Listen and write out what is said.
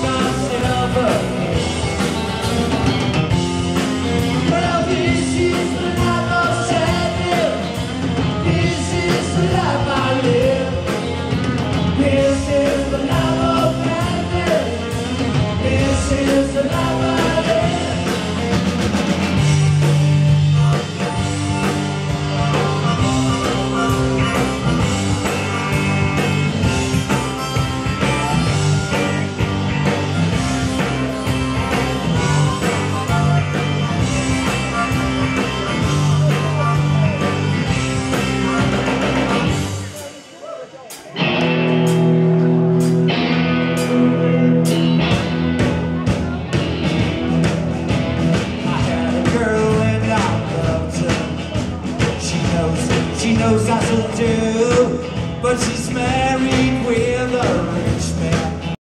Bye. knows I shall do